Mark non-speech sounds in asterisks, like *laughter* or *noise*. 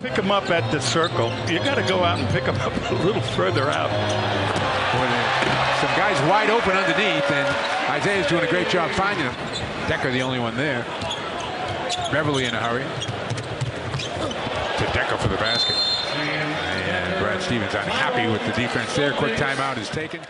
Pick them up at the circle. You got to go out and pick them up *laughs* a little further out. Some guys wide open underneath, and Isaiah's doing a great job finding them. Dekker the only one there. Beverley in a hurry. To Dekker for the basket. And Brad Stevens unhappy with the defense there. Quick timeout is taken.